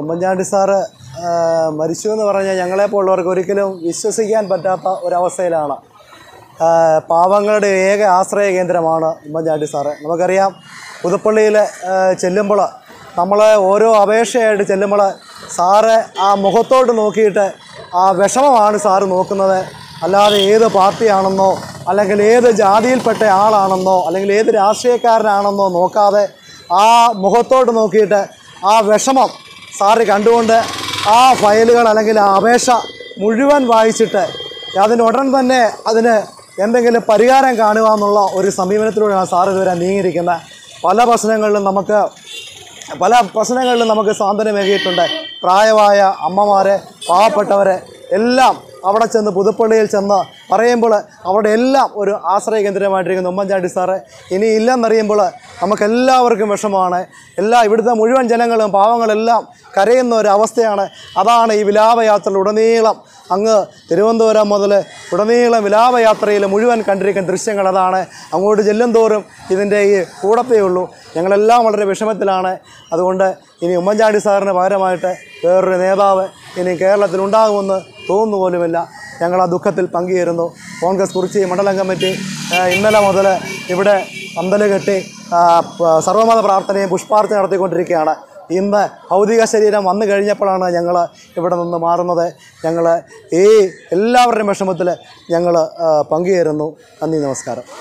Oommen Chandy sir മരിച്ചു എന്ന് പറഞ്ഞാൽ ഞങ്ങളെപ്പോലുള്ളവർക്ക് ഒരിക്കലും വിശ്വസിക്കാൻ പറ്റാത്ത ഒരവസ്ഥയിലാണ്. പാവങ്ങളുടെ ഏക ആശ്രയ കേന്ദ്രമാണ് ഉമ്മൻചാണ്ടി സാറ്. നമുക്കറിയാം പുതുപ്പള്ളിയിൽ ചെല്ലുമ്പോൾ നമ്മൾ ഓരോ അപേക്ഷയായിട്ട് ചെല്ലുമ്പോൾ സാറ് ആ മുഖത്തോട്ട് നോക്കിയിട്ട് ആ വിഷമമാണ് സാറ് നോക്കുന്നത്. അല്ലാതെ ഏത് പാർട്ടിയാണെന്നോ അല്ലെങ്കിൽ ഏത് ജാതിയിൽപ്പെട്ട ആളാണെന്നോ അല്ലെങ്കിൽ ഏത് രാഷ്ട്രീയക്കാരനാണെന്നോ നോക്കാതെ ആ മുഖത്തോട്ട് നോക്കിയിട്ട് ആ വിഷമം സാറ് കണ്ടുകൊണ്ട് ആ ഫയലുകൾ അല്ലെങ്കിൽ ആ അപേക്ഷ മുഴുവൻ വായിച്ചിട്ട് അതിന് ഉടൻ തന്നെ അതിന് എന്തെങ്കിലും പരിഹാരം കാണുക എന്നുള്ള ഒരു സമീപനത്തിലൂടെയാണ് സാർ ഇതുവരെ നീങ്ങിയിരിക്കുന്നത്. പല പ്രശ്നങ്ങളിലും നമുക്ക് പല പ്രശ്നങ്ങളിലും നമുക്ക് സാന്ത്വനമേകിയിട്ടുണ്ട്. പ്രായമായ അമ്മമാരെ പാവപ്പെട്ടവരെ എല്ലാം അവിടെ ചെന്ന് പുതുപ്പള്ളിയിൽ ചെന്ന് പറയുമ്പോൾ അവിടെ എല്ലാം ഒരു ആശ്രയ കേന്ദ്രമായിട്ടിരിക്കുന്നു ഉമ്മൻചാണ്ടി സാറ്. ഇനി ഇല്ലെന്നറിയുമ്പോൾ നമുക്കെല്ലാവർക്കും വിഷമമാണ്. എല്ലാ ഇവിടുത്തെ മുഴുവൻ ജനങ്ങളും പാവങ്ങളെല്ലാം കരയുന്ന ഒരവസ്ഥയാണ് അതാണ് ഈ വിലാപയാത്രയിൽ ഉടനീളം അങ്ങ് തിരുവനന്തപുരം മുതൽ ഉടനീളം വിലാപയാത്രയിൽ മുഴുവൻ കണ്ടിരിക്കുന്ന ദൃശ്യങ്ങൾ അതാണ്. അങ്ങോട്ട് ചെല്ലും തോറും ഇതിന്റെ ഈ കൂടത്തേ ഉള്ളൂ. ഞങ്ങളെല്ലാം വളരെ വിഷമത്തിലാണ്. അതുകൊണ്ട് ഇനി ഉമ്മൻചാണ്ടി സാറിന് പകരമായിട്ട് വേറൊരു നേതാവ് ഇനി കേരളത്തിൽ ഉണ്ടാകുമെന്ന് തോന്നുന്നു പോലുമില്ല ഞങ്ങൾ ആ ദുഃഖത്തിൽ പങ്കുചേരുന്നു. കോൺഗ്രസ് കുറിച്ച് മണ്ഡലം കമ്മിറ്റി ഇന്നലെ മുതൽ ഇവിടെ പന്തൽ കെട്ടി സർവമത പ്രാർത്ഥനയും പുഷ്പാർത്ഥന നടത്തിക്കൊണ്ടിരിക്കുകയാണ്. ഇന്ന് ഭൗതിക ശരീരം വന്നു കഴിഞ്ഞപ്പോഴാണ് ഞങ്ങൾ ഇവിടെ നിന്ന് മാറുന്നത്. ഞങ്ങൾ ഈ എല്ലാവരുടെയും വിഷമത്തിൽ ഞങ്ങൾ പങ്കുചേരുന്നു. നന്ദി നമസ്കാരം.